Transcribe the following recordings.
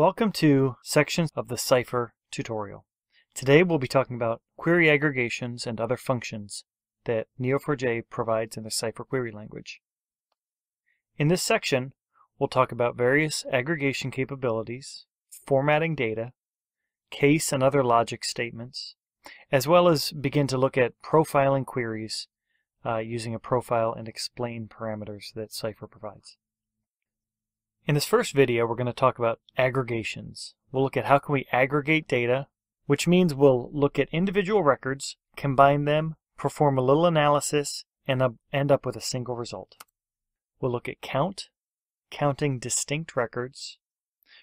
Welcome to sections of the Cypher tutorial. Today we'll be talking about query aggregations and other functions that Neo4j provides in the Cypher query language. In this section, we'll talk about various aggregation capabilities, formatting data, case and other logic statements, as well as begin to look at profiling queries uh, using a profile and explain parameters that Cypher provides. In this first video, we're going to talk about aggregations. We'll look at how can we aggregate data, which means we'll look at individual records, combine them, perform a little analysis, and end up with a single result. We'll look at count, counting distinct records,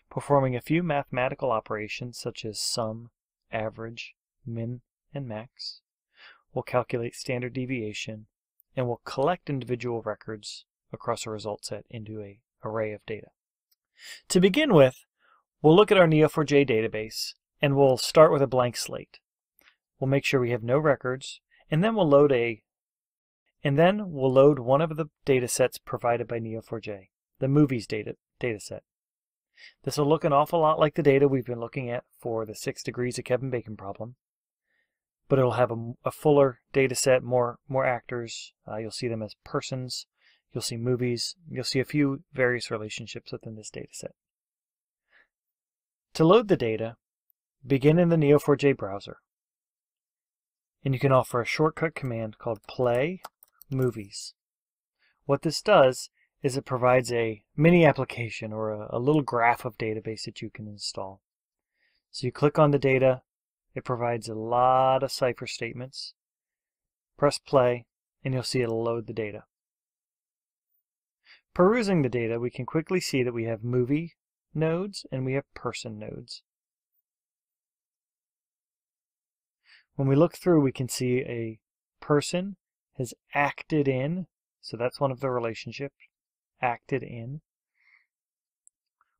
performing a few mathematical operations such as sum, average, min, and max. We'll calculate standard deviation, and we'll collect individual records across a result set into a array of data. To begin with, we'll look at our Neo4j database, and we'll start with a blank slate. We'll make sure we have no records, and then we'll load a and then we'll load one of the data sets provided by Neo4j, the movies data dataset. This will look an awful lot like the data we've been looking at for the six degrees of Kevin Bacon problem, but it'll have a, a fuller data set, more, more actors. Uh, you'll see them as persons, You'll see movies. You'll see a few various relationships within this data set. To load the data, begin in the Neo4j browser. And you can offer a shortcut command called play movies. What this does is it provides a mini application or a, a little graph of database that you can install. So you click on the data, it provides a lot of Cypher statements. Press play, and you'll see it'll load the data. Perusing the data, we can quickly see that we have movie nodes and we have person nodes. When we look through, we can see a person has acted in, so that's one of the relationships, acted in.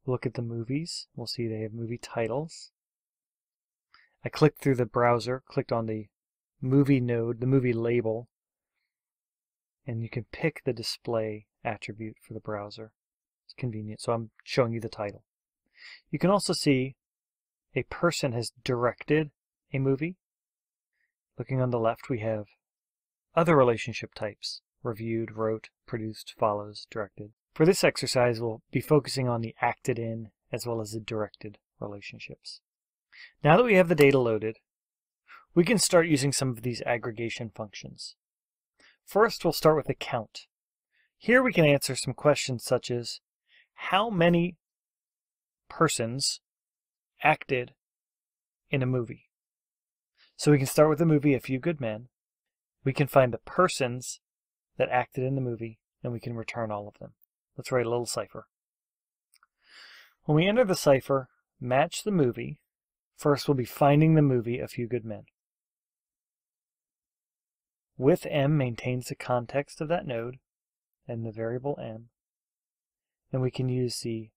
Look at the movies, we'll see they have movie titles. I clicked through the browser, clicked on the movie node, the movie label, and you can pick the display attribute for the browser. It's convenient, so I'm showing you the title. You can also see a person has directed a movie. Looking on the left, we have other relationship types, reviewed, wrote, produced, follows, directed. For this exercise, we'll be focusing on the acted in as well as the directed relationships. Now that we have the data loaded, we can start using some of these aggregation functions. First, we'll start with a count. Here we can answer some questions such as, how many persons acted in a movie? So we can start with the movie A Few Good Men. We can find the persons that acted in the movie, and we can return all of them. Let's write a little Cypher. When we enter the Cypher, match the movie, first we'll be finding the movie A Few Good Men. With M maintains the context of that node, and the variable m. And we can use the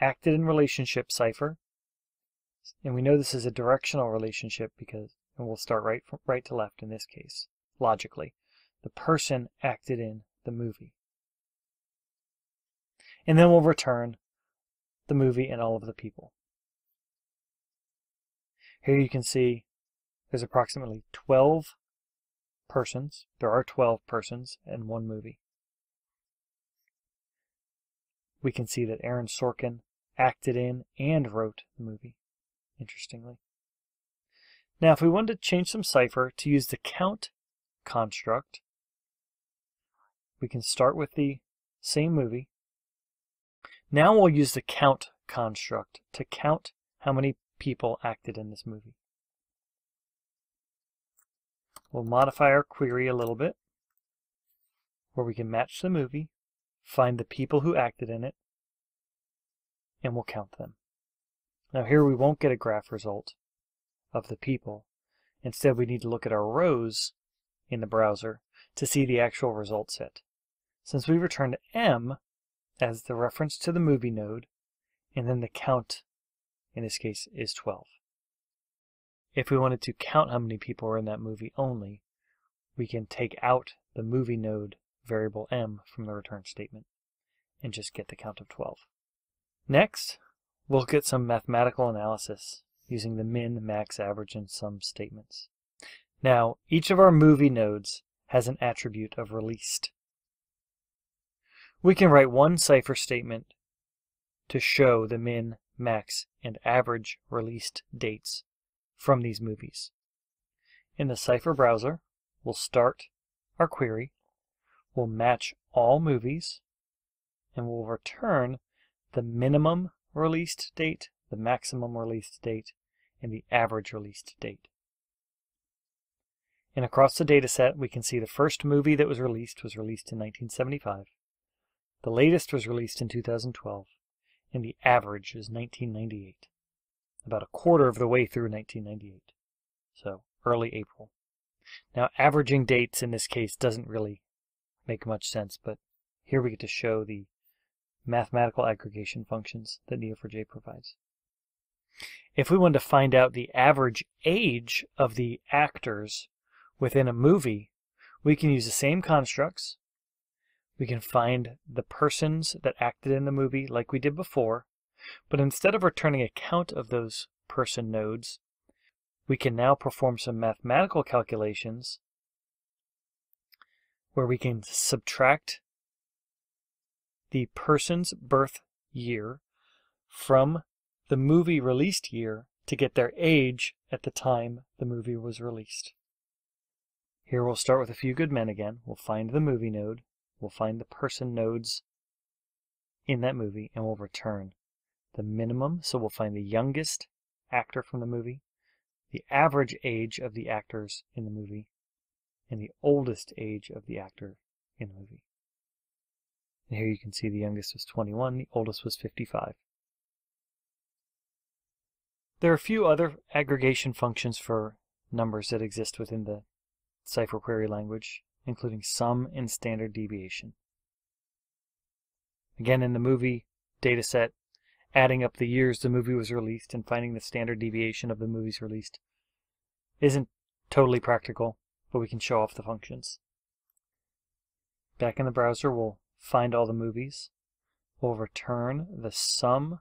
acted in relationship Cypher. And we know this is a directional relationship because, and we'll start right from right to left in this case, logically. The person acted in the movie. And then we'll return the movie and all of the people. Here you can see there's approximately 12 persons. There are 12 persons in one movie we can see that Aaron Sorkin acted in and wrote the movie, interestingly. Now, if we wanted to change some Cypher to use the count construct, we can start with the same movie. Now we'll use the count construct to count how many people acted in this movie. We'll modify our query a little bit, where we can match the movie find the people who acted in it, and we'll count them. Now here we won't get a graph result of the people. Instead, we need to look at our rows in the browser to see the actual result set. Since we returned M as the reference to the movie node, and then the count, in this case, is 12. If we wanted to count how many people were in that movie only, we can take out the movie node variable m from the return statement and just get the count of 12. Next, we'll get some mathematical analysis using the min, max, average, and sum statements. Now, each of our movie nodes has an attribute of released. We can write one Cypher statement to show the min, max, and average released dates from these movies. In the Cypher browser, we'll start our query, we'll match all movies, and we'll return the minimum released date, the maximum released date, and the average released date. And across the dataset, we can see the first movie that was released was released in 1975. The latest was released in 2012, and the average is 1998. About a quarter of the way through 1998. So, early April. Now, averaging dates in this case doesn't really make much sense, but here we get to show the mathematical aggregation functions that Neo4j provides. If we want to find out the average age of the actors within a movie, we can use the same constructs. We can find the persons that acted in the movie like we did before, but instead of returning a count of those person nodes, we can now perform some mathematical calculations where we can subtract the person's birth year from the movie released year to get their age at the time the movie was released. Here we'll start with a few good men again. We'll find the movie node. We'll find the person nodes in that movie, and we'll return the minimum. So we'll find the youngest actor from the movie, the average age of the actors in the movie, and the oldest age of the actor in the movie. And here you can see the youngest was 21, the oldest was 55. There are a few other aggregation functions for numbers that exist within the Cypher query language, including sum and standard deviation. Again, in the movie dataset, adding up the years the movie was released and finding the standard deviation of the movies released isn't totally practical, but we can show off the functions. Back in the browser, we'll find all the movies. We'll return the sum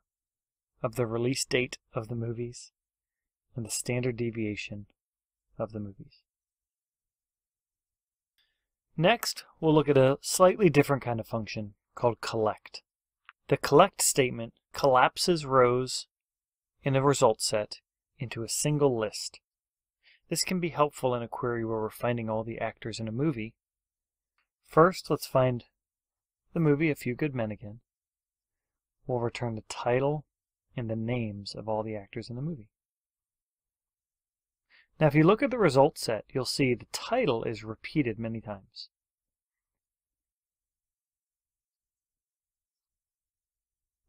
of the release date of the movies and the standard deviation of the movies. Next, we'll look at a slightly different kind of function called collect. The collect statement collapses rows in a result set into a single list. This can be helpful in a query where we're finding all the actors in a movie. First, let's find the movie A Few Good Men again. We'll return the title and the names of all the actors in the movie. Now if you look at the result set, you'll see the title is repeated many times.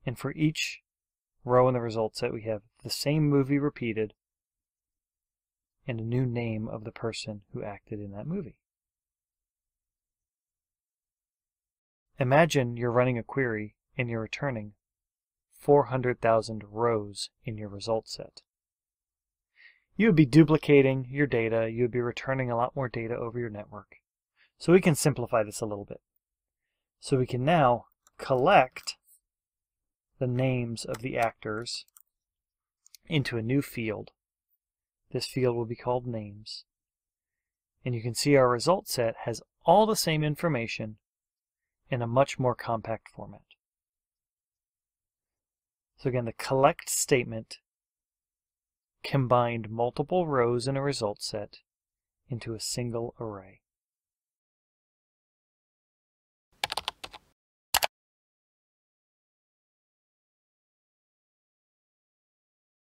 And for each row in the result set, we have the same movie repeated and a new name of the person who acted in that movie. Imagine you're running a query and you're returning 400,000 rows in your result set you would be duplicating your data. You would be returning a lot more data over your network. So we can simplify this a little bit. So we can now collect the names of the actors into a new field. This field will be called names. And you can see our result set has all the same information in a much more compact format. So again, the collect statement combined multiple rows in a result set into a single array.